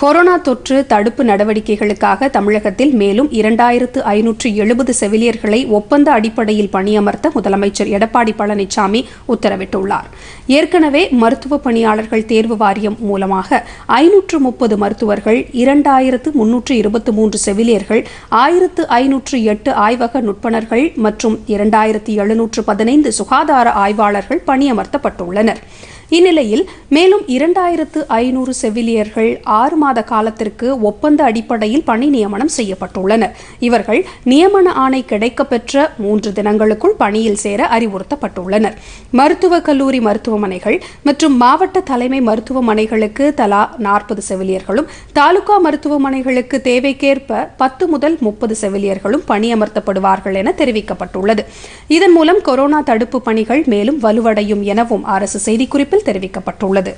Corona தொற்று தடுப்பு நடவடிக்கைகளுக்காக தமிழகத்தில் மேலும் இரண்டாயிரத்து ஐநூற்று எழுபது செவிலியர்களை ஒப்பந்த அடிப்படையில் பணியமர்த்த முதலமைச்சர் எடப்பாடி பழனிசாமி உத்தரவிட்டுள்ளார். ஏற்கனவே மருத்துவ பணியாளர்கள் தேர்வு வாரியம் மூலமாக ஐநூற்று முப்பது மருத்துவர்கள் இரண்டாயிரத்து முன்னூற்று இருபத்தி மூன்று செவிலியர்கள் ஆயிரத்து ஐநூற்று எட்டு ஆய்வக நுட்பனர்கள் மற்றும் இரண்டாயிரத்து எழுநூற்று பதினைந்து சுகாதார ஆய்வாளர்கள் பணியமர்த்தப்பட்டுள்ளனர். இந்நிலையில் மேலும் இரண்டாயிரத்து ஐநூறு செவிலியர்கள் ஆறு மாத காலத்திற்கு ஒப்பந்த அடிப்படையில் பணி நியமனம் செய்யப்பட்டுள்ளனர். இவர்கள் நியமன ஆணை கிடைக்கப்பெற்ற மூன்று தினங்களுக்குள் பணியில் சேர அறிவுறுத்தப்பட்டுள்ளனர். மருத்துவக் கல்லூரி மருத்துவமனைகள் மற்றும் மாவட்ட தலைமை மருத்துவமனைகளுக்கு தலா நாற்பது செவிலியர்களும் தாலுகா மருத்துவமனைகளுக்கு தேவைக்கேற்ப பத்து முதல் முப்பது செவிலியர்களும் பணியமர்த்தப்படுவார்கள் என தெரிவிக்கப்பட்டுள்ளது. இதன் மூலம் கொரோனா தடுப்பு பணிகள் மேலும் வலுவடையும் எனவும் அரசு செய்திக்குறிப்பில் தெரிவிக்கப்பட்டுள்ளது.